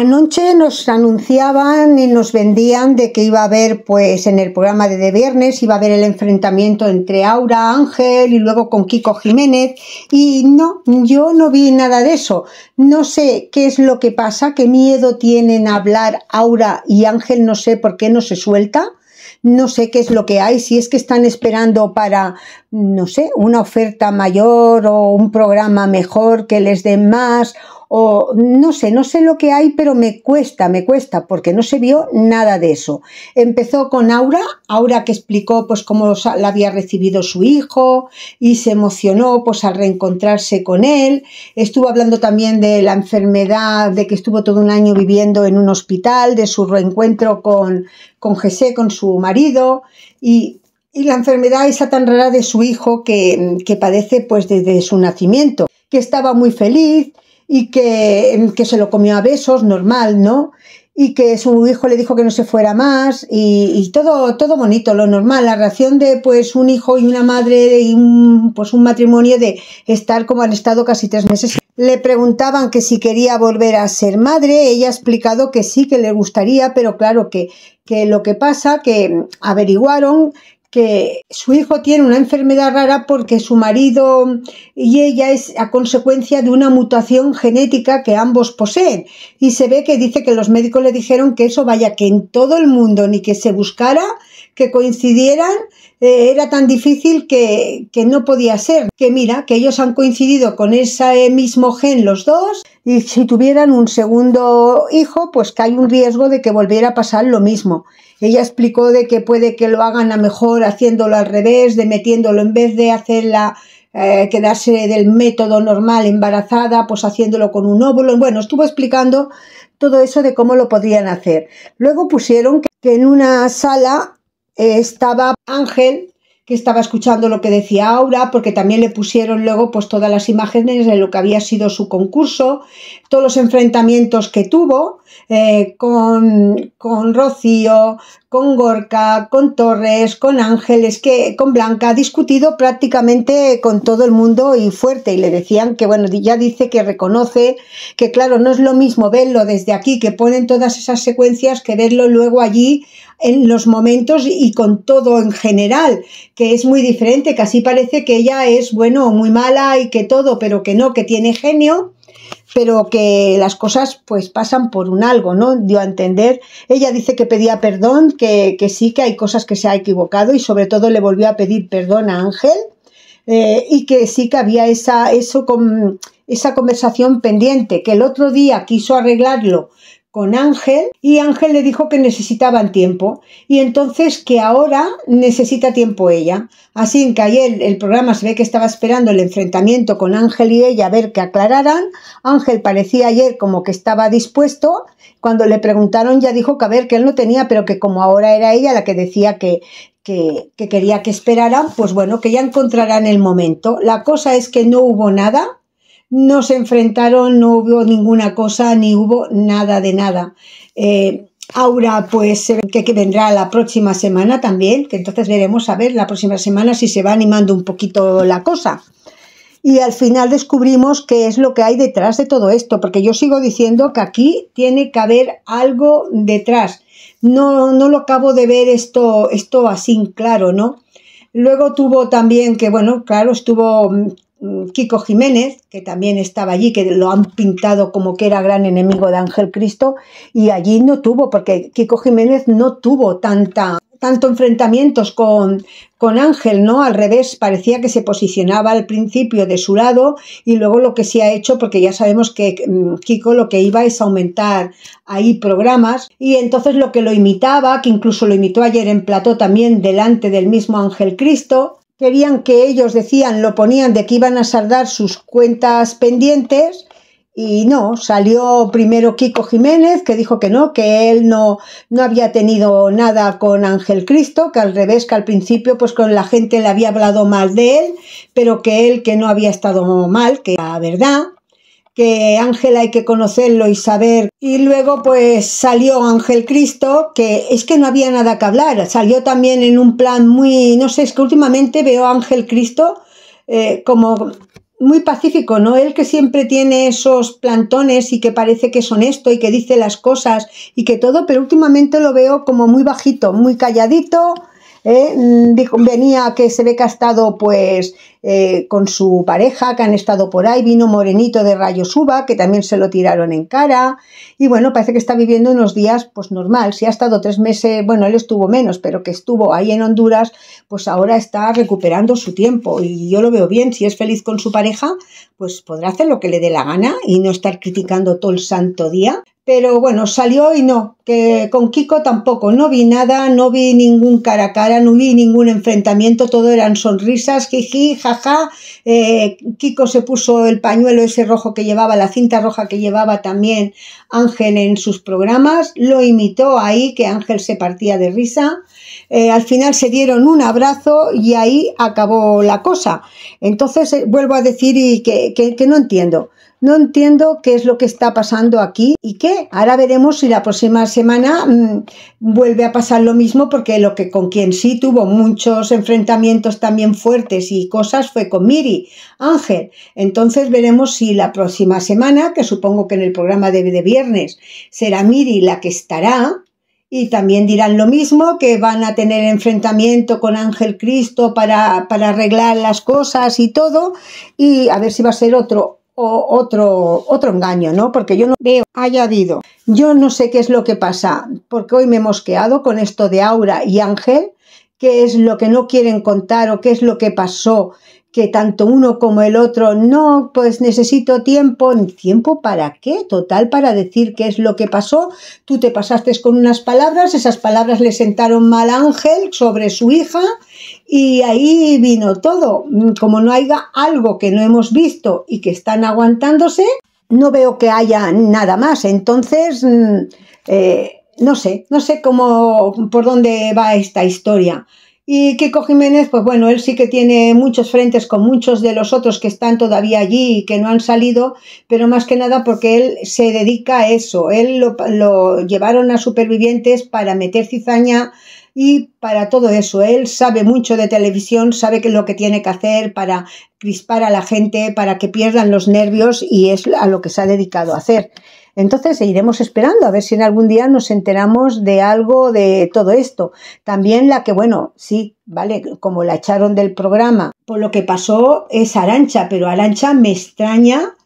Anoche nos anunciaban y nos vendían de que iba a haber, pues en el programa de De Viernes, iba a haber el enfrentamiento entre Aura Ángel y luego con Kiko Jiménez. Y no, yo no vi nada de eso. No sé qué es lo que pasa, qué miedo tienen a hablar Aura y Ángel, no sé por qué no se suelta. No sé qué es lo que hay, si es que están esperando para, no sé, una oferta mayor o un programa mejor que les den más o no sé, no sé lo que hay, pero me cuesta, me cuesta, porque no se vio nada de eso. Empezó con Aura, Aura que explicó pues cómo la había recibido su hijo y se emocionó pues al reencontrarse con él. Estuvo hablando también de la enfermedad, de que estuvo todo un año viviendo en un hospital, de su reencuentro con, con José, con su marido y y la enfermedad esa tan rara de su hijo que, que, padece pues desde su nacimiento, que estaba muy feliz y que, que se lo comió a besos, normal, ¿no? y que su hijo le dijo que no se fuera más y, todo, todo bonito, lo normal, la reacción de pues un hijo y una madre y un, pues un matrimonio de estar como han estado casi tres meses. Le preguntaban que si quería volver a ser madre, ella ha explicado que sí, que le gustaría, pero claro que, que lo que pasa, que averiguaron que su hijo tiene una enfermedad rara porque su marido y ella es a consecuencia de una mutación genética que ambos poseen. Y se ve que dice que los médicos le dijeron que eso vaya, que en todo el mundo ni que se buscara, que coincidieran, eh, era tan difícil que, que, no podía ser. Que mira, que ellos han coincidido con ese mismo gen los dos y si tuvieran un segundo hijo, pues que hay un riesgo de que volviera a pasar lo mismo. Ella explicó de que puede que lo hagan a mejor haciéndolo al revés, de metiéndolo en vez de hacerla eh, quedarse del método normal embarazada, pues haciéndolo con un óvulo. Bueno, estuvo explicando todo eso de cómo lo podrían hacer. Luego pusieron que en una sala estaba Ángel que estaba escuchando lo que decía Aura, porque también le pusieron luego pues todas las imágenes de lo que había sido su concurso, todos los enfrentamientos que tuvo eh, con, con Rocío, con Gorka, con Torres, con Ángeles, que con Blanca ha discutido prácticamente con todo el mundo y fuerte. Y le decían que, bueno, ya dice que reconoce que, claro, no es lo mismo verlo desde aquí, que ponen todas esas secuencias, que verlo luego allí en los momentos y con todo en general, que es muy diferente, que así parece que ella es, bueno, muy mala y que todo, pero que no, que tiene genio, pero que las cosas pues pasan por un algo, ¿no? Dio a entender. Ella dice que pedía perdón, que, que sí, que hay cosas que se ha equivocado y sobre todo le volvió a pedir perdón a Ángel eh, y que sí que había esa, eso con, esa conversación pendiente, que el otro día quiso arreglarlo con Ángel y Ángel le dijo que necesitaban tiempo y entonces que ahora necesita tiempo ella. Así que ayer el programa se ve que estaba esperando el enfrentamiento con Ángel y ella a ver que aclararan. Ángel parecía ayer como que estaba dispuesto. Cuando le preguntaron ya dijo que a ver que él no tenía, pero que como ahora era ella la que decía que, que, que quería que esperaran, pues bueno, que ya encontrarán el momento. La cosa es que no hubo nada no se enfrentaron, no hubo ninguna cosa, ni hubo nada de nada. Eh, Aura, pues que, que, vendrá la próxima semana también, que entonces veremos a ver la próxima semana si se va animando un poquito la cosa. Y al final descubrimos qué es lo que hay detrás de todo esto, porque yo sigo diciendo que aquí tiene que haber algo detrás. No, no lo acabo de ver esto, esto así claro, ¿no? Luego tuvo también que, bueno, claro, estuvo Kiko Jiménez, que también estaba allí, que lo han pintado como que era gran enemigo de Ángel Cristo, y allí no tuvo, porque Kiko Jiménez no tuvo tanta, tanto enfrentamientos con, con Ángel, ¿no? Al revés, parecía que se posicionaba al principio de su lado y luego lo que se ha hecho, porque ya sabemos que mm, Kiko lo que iba es aumentar ahí programas y entonces lo que lo imitaba, que incluso lo imitó ayer en plató también delante del mismo Ángel Cristo, querían que ellos decían, lo ponían de que iban a saldar sus cuentas pendientes y no, salió primero Kiko Jiménez que dijo que no, que él no, no había tenido nada con Ángel Cristo, que al revés, que al principio pues con la gente le había hablado mal de él, pero que él que no había estado mal, que era verdad que Ángel hay que conocerlo y saber. Y luego pues salió Ángel Cristo, que es que no había nada que hablar. Salió también en un plan muy, no sé, es que últimamente veo a Ángel Cristo eh, como muy pacífico, ¿no? Él que siempre tiene esos plantones y que parece que es honesto y que dice las cosas y que todo, pero últimamente lo veo como muy bajito, muy calladito, ¿eh? Mm, dijo, venía que se ve que ha estado pues eh, con su pareja, que han estado por ahí, vino Morenito de Rayo Suba, que también se lo tiraron en cara, y bueno, parece que está viviendo unos días pues normal, si ha estado tres meses, bueno, él estuvo menos, pero que estuvo ahí en Honduras, pues ahora está recuperando su tiempo, y yo lo veo bien, si es feliz con su pareja, pues podrá hacer lo que le dé la gana y no estar criticando todo el santo día, pero bueno, salió y no, que con Kiko tampoco, no vi nada, no vi ningún cara a cara, no vi ningún enfrentamiento, todo eran sonrisas, jiji, jaja, eh, Kiko se puso el pañuelo ese rojo que llevaba, la cinta roja que llevaba también Ángel en sus programas, lo imitó ahí, que Ángel se partía de risa, eh, al final se dieron un abrazo y ahí acabó la cosa. Entonces, eh, vuelvo a decir y que, que no entiendo. No entiendo qué es lo que está pasando aquí y qué. Ahora veremos si la próxima semana mm, vuelve a pasar lo mismo porque lo que con quien sí tuvo muchos enfrentamientos también fuertes y cosas fue con Miri, Ángel. Entonces veremos si la próxima semana, que supongo que en el programa de, de viernes será Miri la que estará, y también dirán lo mismo, que van a tener enfrentamiento con Ángel Cristo para, para arreglar las cosas y todo. Y a ver si va a ser otro otro, otro engaño, ¿no? Porque yo no veo añadido. Yo no sé qué es lo que pasa, porque hoy me he mosqueado con esto de Aura y Ángel, qué es lo que no quieren contar o qué es lo que pasó que tanto uno como el otro, no, pues necesito tiempo. ¿Tiempo para qué? Total, para decir qué es lo que pasó. Tú te pasaste con unas palabras, esas palabras le sentaron mal Ángel sobre su hija y ahí vino todo. Como no haya algo que no hemos visto y que están aguantándose, no veo que haya nada más. Entonces, mm, eh, no sé, no sé cómo, por dónde va esta historia. Y Kiko Jiménez, pues bueno, él sí que tiene muchos frentes con muchos de los otros que están todavía allí y que no han salido, pero más que nada porque él se dedica a eso. Él lo, llevaron a supervivientes para meter cizaña y para todo eso. Él sabe mucho de televisión, sabe qué es lo que tiene que hacer para crispar a la gente, para que pierdan los nervios y es a lo que se ha dedicado a hacer. Entonces iremos esperando a ver si en algún día nos enteramos de algo de todo esto. También la que, bueno, sí, vale, como la echaron del programa, por lo que pasó es Arancha, pero Arancha me extraña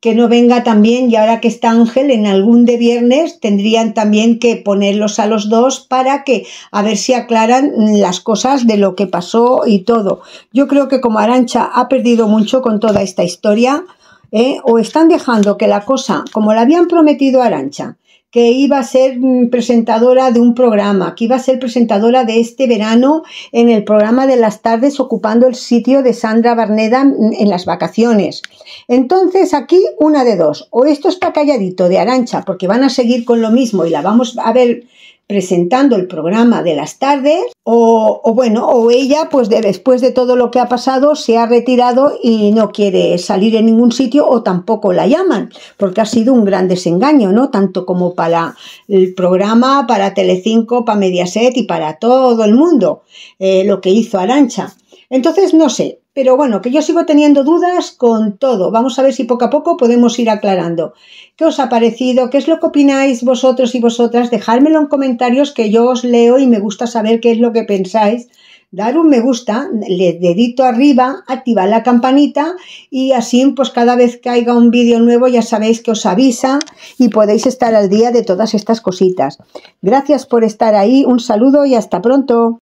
que no venga también, y ahora que está Ángel, en algún de viernes tendrían también que ponerlos a los dos para que a ver si aclaran las cosas de lo que pasó y todo. Yo creo que como Arancha ha perdido mucho con toda esta historia, ¿eh? o están dejando que la cosa, como la habían prometido Arancha, que iba a ser mm, presentadora de un programa, que iba a ser presentadora de este verano en el programa de las tardes ocupando el sitio de Sandra Barneda en las vacaciones. Entonces aquí una de dos, o esto está calladito de Arancha porque van a seguir con lo mismo y la vamos a ver presentando el programa de las tardes o, bueno, o ella pues después de todo lo que ha pasado se ha retirado y no quiere salir en ningún sitio o tampoco la llaman porque ha sido un gran desengaño, ¿no? Tanto como para el programa, para Telecinco, para Mediaset y para todo el mundo eh, lo que hizo Arancha. Entonces, no sé, pero bueno, que yo sigo teniendo dudas con todo. Vamos a ver si poco a poco podemos ir aclarando. ¿Qué os ha parecido? ¿Qué es lo que opináis vosotros y vosotras? Dejármelo en comentarios que yo os leo y me gusta saber qué es lo que pensáis. Dar un me gusta, le dedito arriba, activar la campanita y así pues cada vez que haya un vídeo nuevo ya sabéis que os avisa y podéis estar al día de todas estas cositas. Gracias por estar ahí, un saludo y hasta pronto.